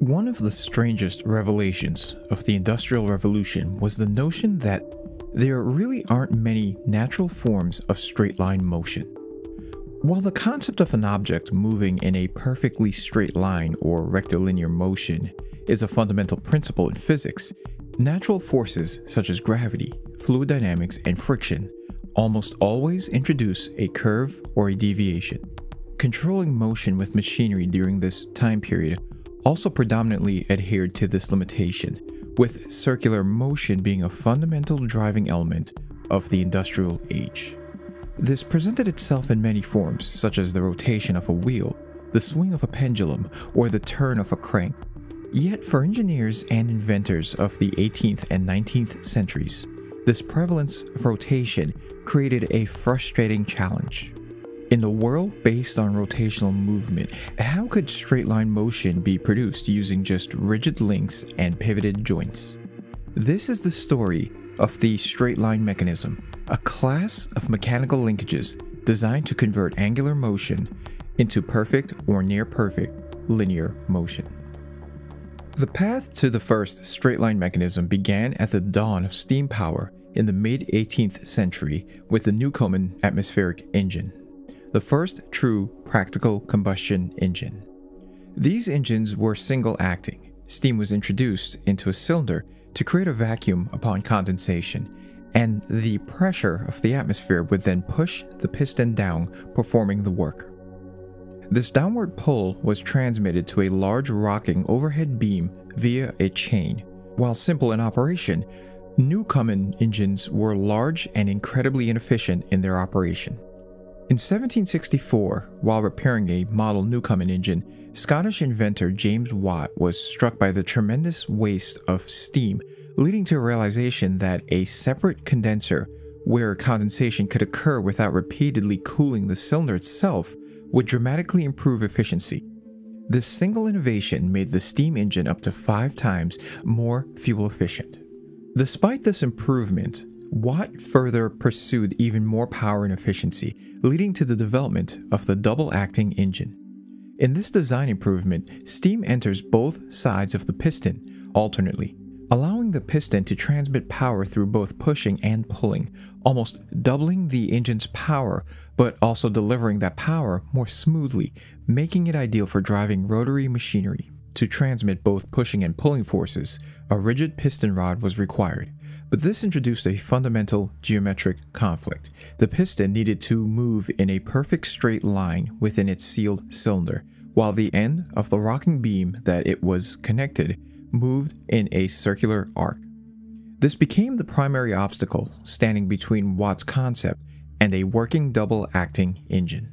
One of the strangest revelations of the Industrial Revolution was the notion that there really aren't many natural forms of straight line motion. While the concept of an object moving in a perfectly straight line or rectilinear motion is a fundamental principle in physics, natural forces such as gravity, fluid dynamics, and friction almost always introduce a curve or a deviation. Controlling motion with machinery during this time period also predominantly adhered to this limitation, with circular motion being a fundamental driving element of the industrial age. This presented itself in many forms, such as the rotation of a wheel, the swing of a pendulum, or the turn of a crank. Yet, for engineers and inventors of the 18th and 19th centuries, this prevalence of rotation created a frustrating challenge. In a world based on rotational movement, how could straight line motion be produced using just rigid links and pivoted joints? This is the story of the straight line mechanism, a class of mechanical linkages designed to convert angular motion into perfect or near perfect linear motion. The path to the first straight line mechanism began at the dawn of steam power in the mid 18th century with the Newcomen atmospheric engine the first true practical combustion engine. These engines were single acting. Steam was introduced into a cylinder to create a vacuum upon condensation, and the pressure of the atmosphere would then push the piston down, performing the work. This downward pull was transmitted to a large rocking overhead beam via a chain. While simple in operation, Newcomen engines were large and incredibly inefficient in their operation. In 1764, while repairing a model Newcomen engine, Scottish inventor James Watt was struck by the tremendous waste of steam, leading to a realization that a separate condenser, where condensation could occur without repeatedly cooling the cylinder itself, would dramatically improve efficiency. This single innovation made the steam engine up to five times more fuel efficient. Despite this improvement, Watt further pursued even more power and efficiency, leading to the development of the double acting engine. In this design improvement, steam enters both sides of the piston alternately, allowing the piston to transmit power through both pushing and pulling, almost doubling the engine's power, but also delivering that power more smoothly, making it ideal for driving rotary machinery. To transmit both pushing and pulling forces, a rigid piston rod was required. But this introduced a fundamental geometric conflict. The piston needed to move in a perfect straight line within its sealed cylinder, while the end of the rocking beam that it was connected moved in a circular arc. This became the primary obstacle standing between Watt's concept and a working double acting engine.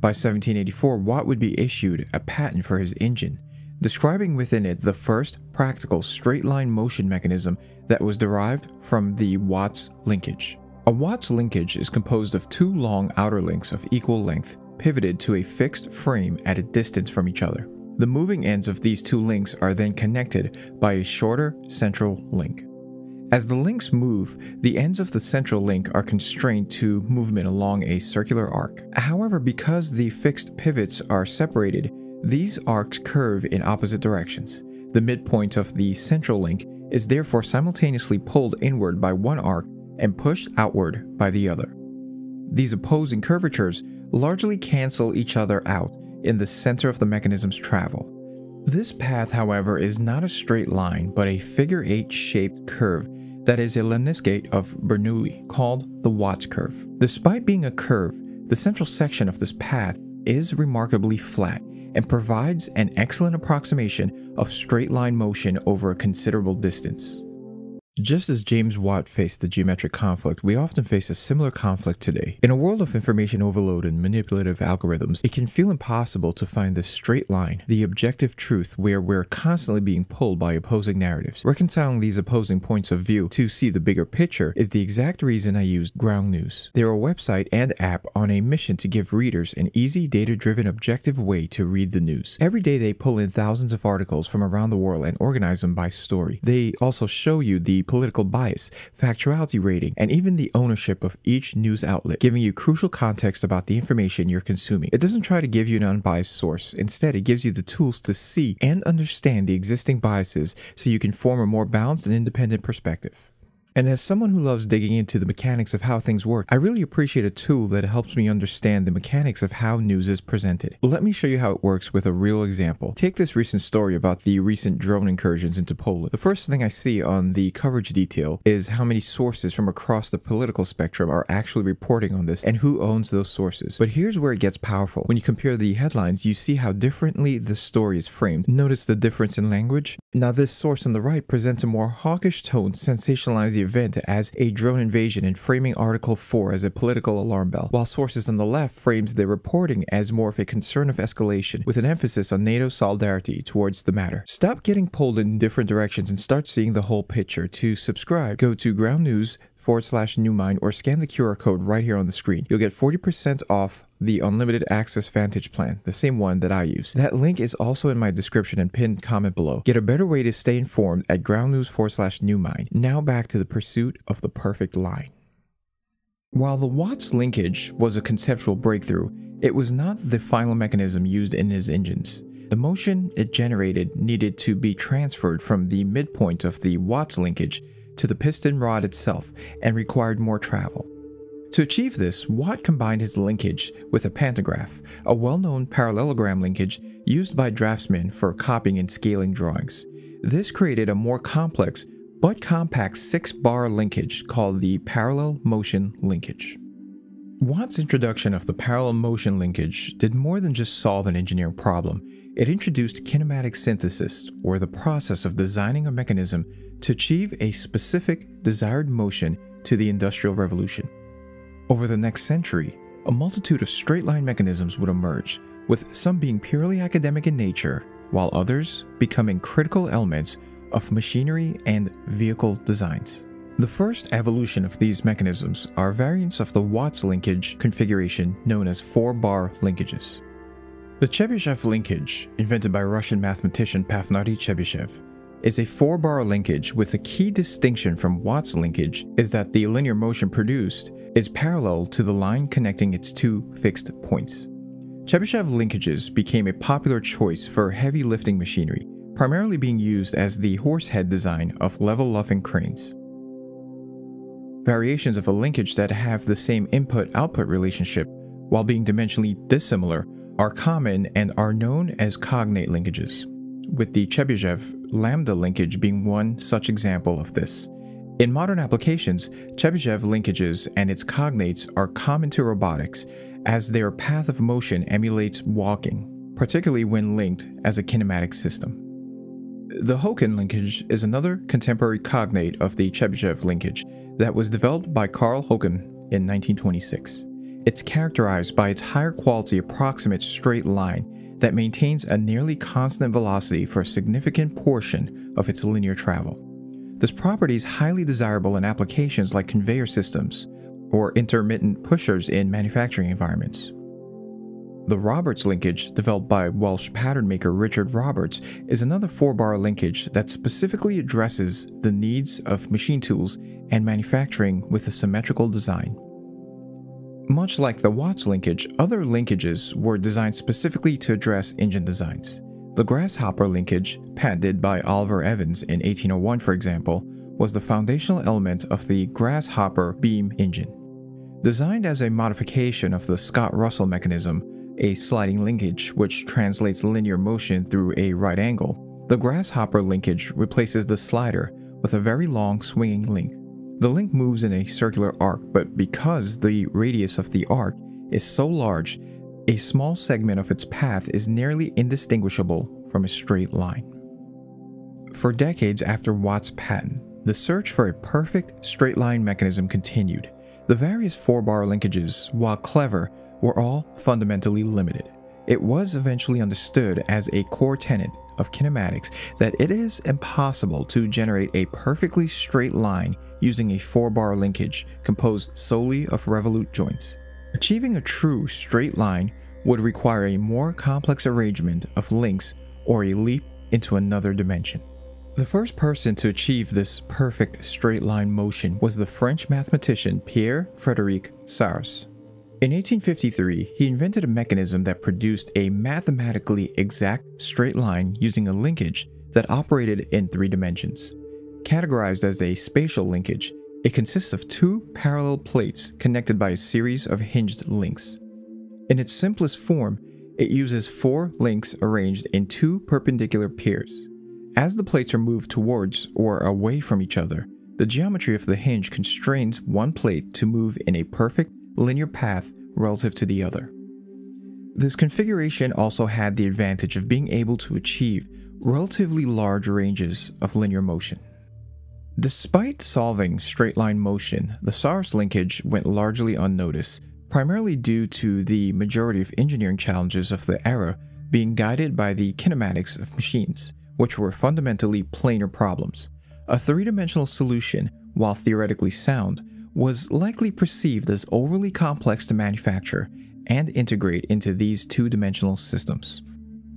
By 1784, Watt would be issued a patent for his engine, describing within it the first practical straight line motion mechanism that was derived from the Watts linkage. A Watts linkage is composed of two long outer links of equal length, pivoted to a fixed frame at a distance from each other. The moving ends of these two links are then connected by a shorter central link. As the links move, the ends of the central link are constrained to movement along a circular arc. However, because the fixed pivots are separated, these arcs curve in opposite directions. The midpoint of the central link is therefore simultaneously pulled inward by one arc and pushed outward by the other. These opposing curvatures largely cancel each other out in the center of the mechanism's travel. This path, however, is not a straight line but a figure eight shaped curve that is a lemniscate of Bernoulli, called the Watts curve. Despite being a curve, the central section of this path is remarkably flat and provides an excellent approximation of straight line motion over a considerable distance. Just as James Watt faced the geometric conflict, we often face a similar conflict today. In a world of information overload and manipulative algorithms, it can feel impossible to find the straight line, the objective truth where we're constantly being pulled by opposing narratives. Reconciling these opposing points of view to see the bigger picture is the exact reason I used Ground News. They're a website and app on a mission to give readers an easy, data-driven, objective way to read the news. Every day they pull in thousands of articles from around the world and organize them by story. They also show you the political bias, factuality rating, and even the ownership of each news outlet, giving you crucial context about the information you're consuming. It doesn't try to give you an unbiased source. Instead, it gives you the tools to see and understand the existing biases so you can form a more balanced and independent perspective. And as someone who loves digging into the mechanics of how things work, I really appreciate a tool that helps me understand the mechanics of how news is presented. Let me show you how it works with a real example. Take this recent story about the recent drone incursions into Poland. The first thing I see on the coverage detail is how many sources from across the political spectrum are actually reporting on this and who owns those sources. But here's where it gets powerful. When you compare the headlines, you see how differently the story is framed. Notice the difference in language? Now this source on the right presents a more hawkish tone, sensationalizing the event as a drone invasion and framing Article 4 as a political alarm bell, while sources on the left frames the reporting as more of a concern of escalation, with an emphasis on NATO solidarity towards the matter. Stop getting pulled in different directions and start seeing the whole picture. To subscribe, go to Ground News forward slash Newmind or scan the QR code right here on the screen. You'll get 40% off the unlimited access Vantage plan, the same one that I use. That link is also in my description and pinned comment below. Get a better way to stay informed at ground news forward slash Newmind. Now back to the pursuit of the perfect line. While the Watts linkage was a conceptual breakthrough, it was not the final mechanism used in his engines. The motion it generated needed to be transferred from the midpoint of the Watts linkage to the piston rod itself and required more travel. To achieve this, Watt combined his linkage with a pantograph, a well-known parallelogram linkage used by draftsmen for copying and scaling drawings. This created a more complex but compact 6-bar linkage called the parallel motion linkage. Watt's introduction of the parallel motion linkage did more than just solve an engineering problem. It introduced kinematic synthesis, or the process of designing a mechanism to achieve a specific desired motion to the Industrial Revolution. Over the next century, a multitude of straight line mechanisms would emerge, with some being purely academic in nature, while others becoming critical elements of machinery and vehicle designs. The first evolution of these mechanisms are variants of the Watts linkage configuration known as 4-bar linkages. The Chebyshev linkage, invented by Russian mathematician Pafnutiy Chebyshev, is a 4-bar linkage with a key distinction from Watt's linkage is that the linear motion produced is parallel to the line connecting its two fixed points. Chebyshev linkages became a popular choice for heavy lifting machinery, primarily being used as the horsehead design of level luffing cranes. Variations of a linkage that have the same input-output relationship while being dimensionally dissimilar are common and are known as cognate linkages with the Chebyshev lambda linkage being one such example of this. In modern applications, Chebyshev linkages and its cognates are common to robotics as their path of motion emulates walking, particularly when linked as a kinematic system. The Hoecken linkage is another contemporary cognate of the Chebyshev linkage that was developed by Carl Hoecken in 1926. It's characterized by its higher quality approximate straight line that maintains a nearly constant velocity for a significant portion of its linear travel. This property is highly desirable in applications like conveyor systems or intermittent pushers in manufacturing environments. The Roberts linkage, developed by Welsh pattern maker Richard Roberts, is another 4-bar linkage that specifically addresses the needs of machine tools and manufacturing with a symmetrical design. Much like the Watts linkage, other linkages were designed specifically to address engine designs. The grasshopper linkage, patented by Oliver Evans in 1801 for example, was the foundational element of the grasshopper beam engine. Designed as a modification of the Scott-Russell mechanism, a sliding linkage which translates linear motion through a right angle, the grasshopper linkage replaces the slider with a very long swinging link. The link moves in a circular arc, but because the radius of the arc is so large, a small segment of its path is nearly indistinguishable from a straight line. For decades after Watt's patent, the search for a perfect straight line mechanism continued. The various 4-bar linkages, while clever, were all fundamentally limited. It was eventually understood as a core tenet of kinematics that it is impossible to generate a perfectly straight line using a 4-bar linkage composed solely of revolute joints. Achieving a true straight line would require a more complex arrangement of links or a leap into another dimension. The first person to achieve this perfect straight line motion was the French mathematician Pierre Frédéric Sarrus. In 1853, he invented a mechanism that produced a mathematically exact straight line using a linkage that operated in three dimensions. Categorized as a spatial linkage, it consists of two parallel plates connected by a series of hinged links. In its simplest form, it uses four links arranged in two perpendicular pairs. As the plates are moved towards or away from each other, the geometry of the hinge constrains one plate to move in a perfect linear path relative to the other. This configuration also had the advantage of being able to achieve relatively large ranges of linear motion. Despite solving straight line motion, the Sarrus linkage went largely unnoticed, primarily due to the majority of engineering challenges of the era being guided by the kinematics of machines, which were fundamentally planar problems. A three dimensional solution, while theoretically sound, was likely perceived as overly complex to manufacture and integrate into these two dimensional systems.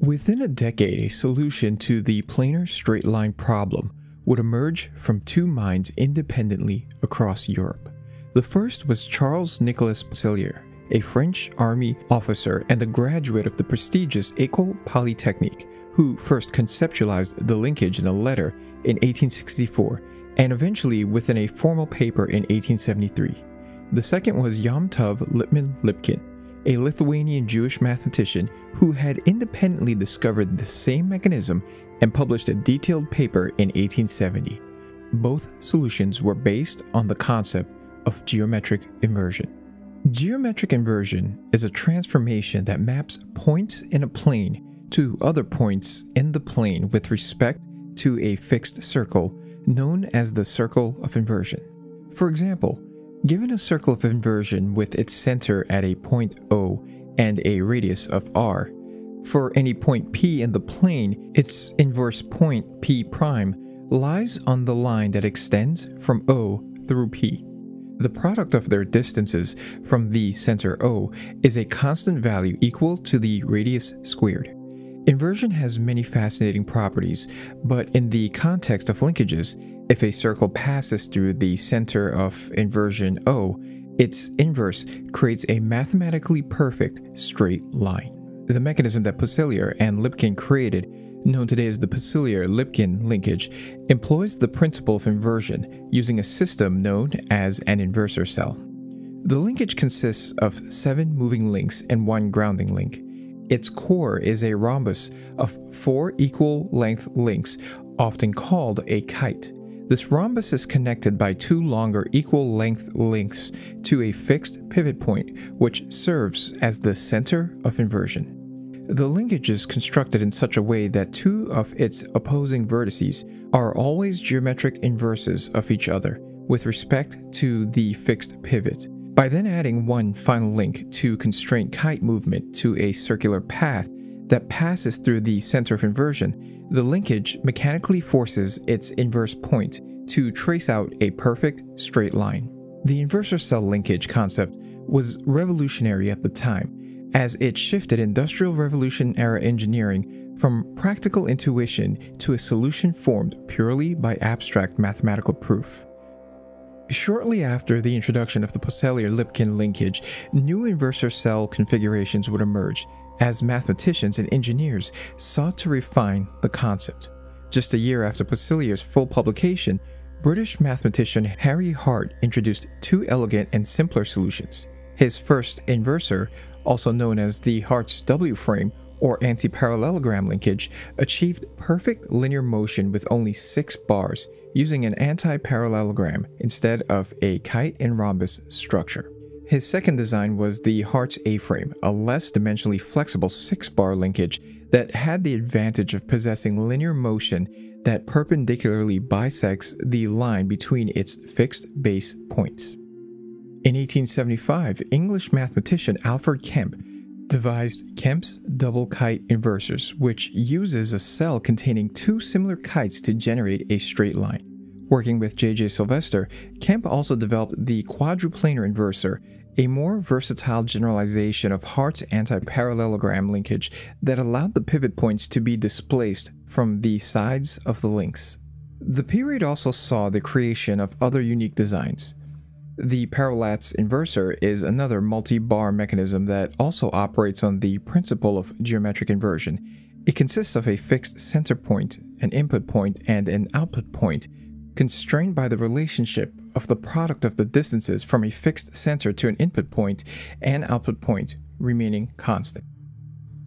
Within a decade, a solution to the planar straight line problem would emerge from two minds independently across Europe. The first was Charles Nicolas Peaucellier, a French army officer and a graduate of the prestigious École Polytechnique, who first conceptualized the linkage in a letter in 1864 and eventually within a formal paper in 1873. The second was Yom Tov Lipman Lipkin, a Lithuanian Jewish mathematician who had independently discovered the same mechanism and published a detailed paper in 1870. Both solutions were based on the concept of geometric inversion. Geometric inversion is a transformation that maps points in a plane to other points in the plane with respect to a fixed circle known as the circle of inversion. For example, given a circle of inversion with its center at a point O and a radius of r, for any point P in the plane, its inverse point P prime lies on the line that extends from O through P. The product of their distances from the center O is a constant value equal to the radius squared. Inversion has many fascinating properties, but in the context of linkages, if a circle passes through the center of inversion O, its inverse creates a mathematically perfect straight line. The mechanism that Peaucellier and Lipkin created, known today as the Peaucellier-Lipkin linkage, employs the principle of inversion using a system known as an inversor cell. The linkage consists of seven moving links and one grounding link. Its core is a rhombus of four equal length links, often called a kite. This rhombus is connected by two longer equal length links to a fixed pivot point, which serves as the center of inversion. The linkage is constructed in such a way that two of its opposing vertices are always geometric inverses of each other with respect to the fixed pivot. By then adding one final link to constrain kite movement to a circular path that passes through the center of inversion, the linkage mechanically forces its inverse point to trace out a perfect straight line. The inversor cell linkage concept was revolutionary at the time as it shifted Industrial Revolution era engineering from practical intuition to a solution formed purely by abstract mathematical proof. Shortly after the introduction of the Peaucellier-Lipkin linkage, new inversor cell configurations would emerge as mathematicians and engineers sought to refine the concept. Just a year after Peaucellier's full publication, British mathematician Harry Hart introduced two elegant and simpler solutions. His first inversor also known as the Hart's W frame or anti-parallelogram linkage, achieved perfect linear motion with only six bars using an anti-parallelogram instead of a kite and rhombus structure. His second design was the Hart's A-frame, a less dimensionally flexible six-bar linkage that had the advantage of possessing linear motion that perpendicularly bisects the line between its fixed base points. In 1875, English mathematician Alfred Kempe devised Kempe's double kite inversors, which uses a cell containing two similar kites to generate a straight line. Working with J.J. Sylvester, Kempe also developed the quadruplanar inversor, a more versatile generalization of Hart's anti-parallelogram linkage that allowed the pivot points to be displaced from the sides of the links. The period also saw the creation of other unique designs. The parallax inversor is another multi-bar mechanism that also operates on the principle of geometric inversion. It consists of a fixed center point, an input point, and an output point, constrained by the relationship of the product of the distances from a fixed center to an input point and output point remaining constant.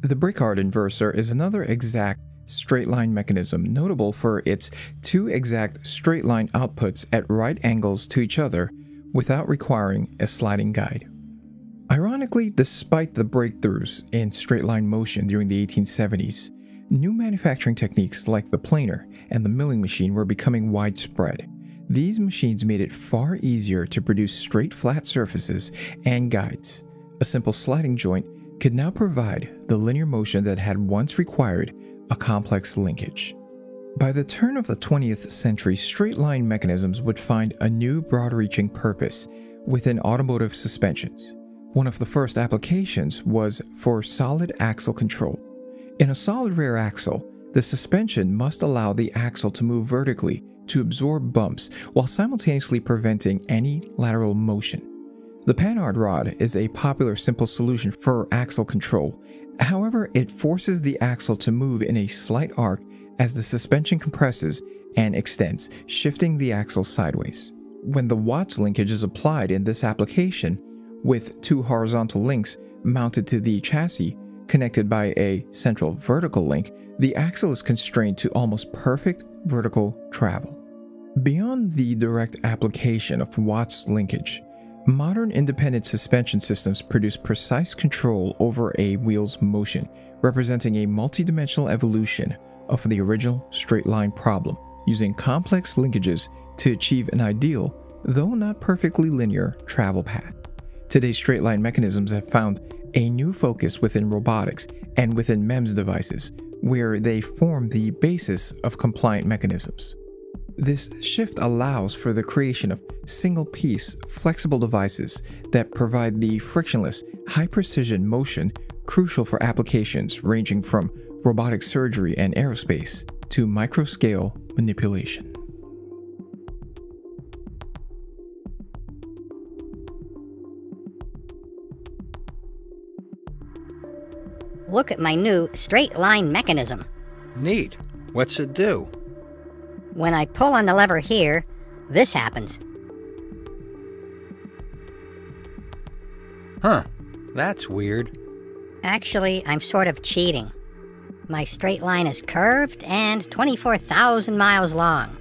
The Bricard inversor is another exact straight line mechanism notable for its two exact straight line outputs at right angles to each other without requiring a sliding guide. Ironically, despite the breakthroughs in straight line motion during the 1870s, new manufacturing techniques like the planer and the milling machine were becoming widespread. These machines made it far easier to produce straight flat surfaces and guides. A simple sliding joint could now provide the linear motion that had once required a complex linkage. By the turn of the 20th century, straight line mechanisms would find a new broad reaching purpose within automotive suspensions. One of the first applications was for solid axle control. In a solid rear axle, the suspension must allow the axle to move vertically to absorb bumps while simultaneously preventing any lateral motion. The Panhard rod is a popular simple solution for axle control. However, it forces the axle to move in a slight arc as the suspension compresses and extends, shifting the axle sideways. When the Watts linkage is applied in this application, with two horizontal links mounted to the chassis, connected by a central vertical link, the axle is constrained to almost perfect vertical travel. Beyond the direct application of Watts linkage, modern independent suspension systems produce precise control over a wheel's motion, representing a multidimensional evolution of the original straight line problem, using complex linkages to achieve an ideal, though not perfectly linear, travel path. Today's straight line mechanisms have found a new focus within robotics and within MEMS devices, where they form the basis of compliant mechanisms. This shift allows for the creation of single piece, flexible devices that provide the frictionless, high precision motion crucial for applications ranging from robotic surgery and aerospace to microscale manipulation. Look at my new straight line mechanism. Neat. What's it do? When I pull on the lever here, this happens. Huh. That's weird. Actually, I'm sort of cheating. My straight line is curved and 24,000 miles long.